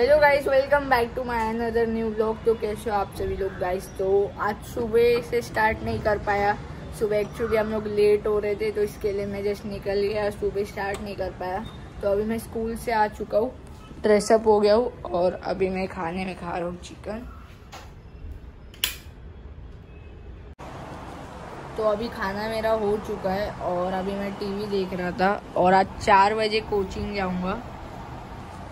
Hello guys welcome back to my another new blog तो कैसे हो आप सभी लोग गाइस तो आज सुबह से स्टार्ट नहीं कर पाया। सुबह एक्चुअली हम लोग लेट हो रहे थे तो इसके लिए मैं जस्ट निकल गया। सुबह स्टार्ट नहीं कर पाया। तो अभी मैं स्कूल से आ चुका हूँ। ड्रेसअप हो गया हूँ और अभी मैं खाने में खा रहा हूँ चिकन तो अभी खाना मेरा हो चुका है और अभी मैं टीवी देख रहा था। और आज चार बजे कोचिंग जाऊँगा।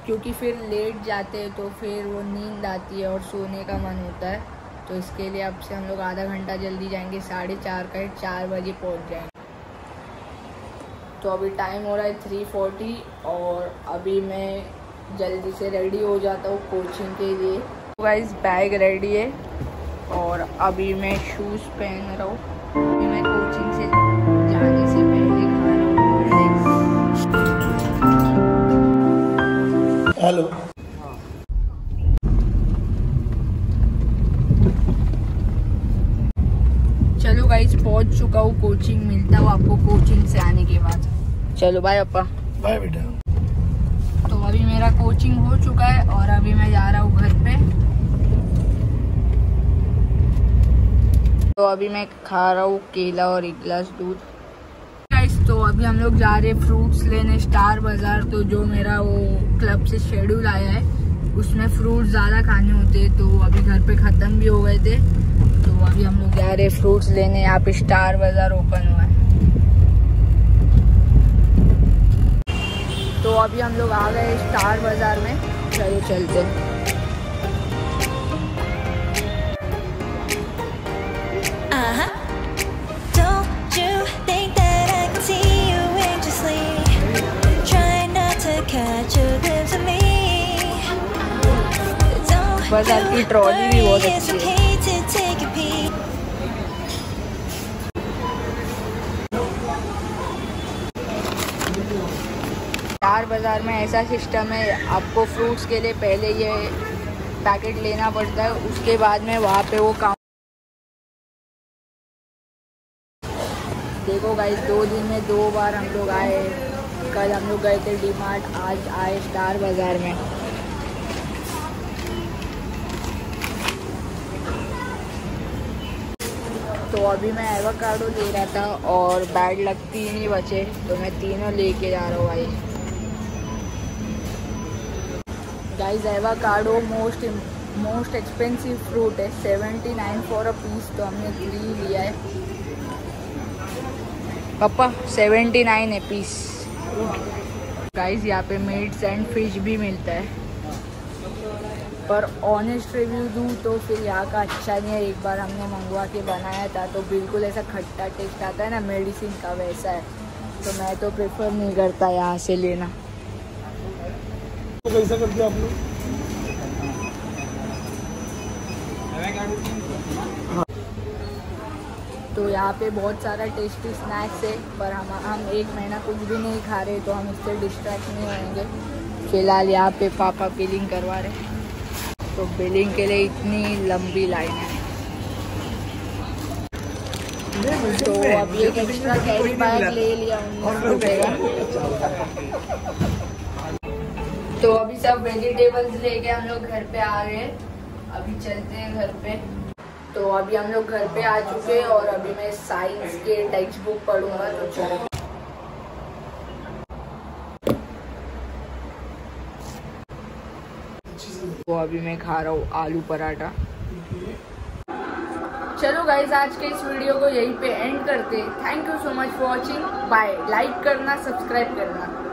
क्योंकि फिर लेट जाते हैं तो फिर वो नींद आती है और सोने का मन होता है। तो इसके लिए अब से हम लोग आधा घंटा जल्दी जाएँगे, साढ़े चार का चार बजे पहुँच जाएँगे। तो अभी टाइम हो रहा है थ्री फोर्टी और अभी मैं जल्दी से रेडी हो जाता हूँ कोचिंग के लिए। वाइज बैग रेडी है और अभी मैं शूज़ पहन रहा हूँ। गाइस पहुँच चुका हूँ कोचिंग मिलता हूँ आपको कोचिंग से आने के बाद। चलो बाय अपा बाय बेटा। तो अभी मेरा कोचिंग हो चुका है और अभी मैं जा रहा हूँ घर पे। तो अभी मैं खा रहा हूँ केला और एक गिलास दूध। गाइस तो अभी हम लोग जा रहे हैं फ्रूट्स लेने स्टार बाज़ार तो जो मेरा वो क्लब से शेड्यूल आया है उसमें फ्रूट ज़्यादा खाने होते हैं तो अभी घर पे ख़त्म भी हो गए थे। अभी हम लोग जा फ्रूट्स लेने यहाँ पे स्टार बाज़ार ओपन हुआ है। तो अभी हम लोग आ गए स्टार बाज़ार में। चलो चलते बाज़ार की ट्रॉली भी बहुत अच्छी है। स्टार बाज़ार में ऐसा सिस्टम है, आपको फ्रूट्स के लिए पहले ये पैकेट लेना पड़ता है, उसके बाद में वहाँ पे वो काम देखो गाइस दो दिन में दो बार हम लोग आए कल हम लोग गए थे डी मार्ट आज आए स्टार बाज़ार में। तो अभी मैं एवोकाडो ले रहा था और बैड लक तीन ही बचे तो मैं तीनों लेके जा रहा हूँ भाई। Guys avocado most most expensive fruit है seventy nine for a piece तो हमने थ्री लिया है। पापा सेवेंटी नाइन है पीस गाइस यहाँ पे मीट्स एंड फ़िश भी मिलता है। पर ऑनेस्ट रिव्यू दूँ तो फिर यहाँ का अच्छा नहीं है। एक बार हमने मंगवा के बनाया था तो बिल्कुल ऐसा खट्टा टेस्ट आता है ना मेडिसिन का वैसा है। तो मैं तो प्रेफर नहीं करता यहाँ से लेना। तो कैसा करते आप लोग। तो यहाँ पे बहुत सारा टेस्टी स्नैक्स है, पर हम हम एक महीना कुछ भी नहीं खा रहे तो हम इससे डिस्ट्रैक्ट नहीं होंगे फ़िलहाल यहाँ पे पापा बिलिंग करवा रहे तो बिलिंग के लिए इतनी लंबी लाइन है। तो अभी एक एक्स्ट्रा कैरी बैग ले लिया उन्नीस सब वेजिटेबल्स लेके हम लोग घर पे आ गए अभी चलते हैं घर पे। तो अभी हम लोग घर पे आ चुके हैं और अभी मैं साइंस के टेक्स्ट बुक पढ़ूँगा तो चलो। तो अभी मैं खा रहा हूँ आलू पराठा। चलो गाइज़ आज के इस वीडियो को यहीं पे एंड करते thank you so much for watching bye like करना सब्सक्राइब करना।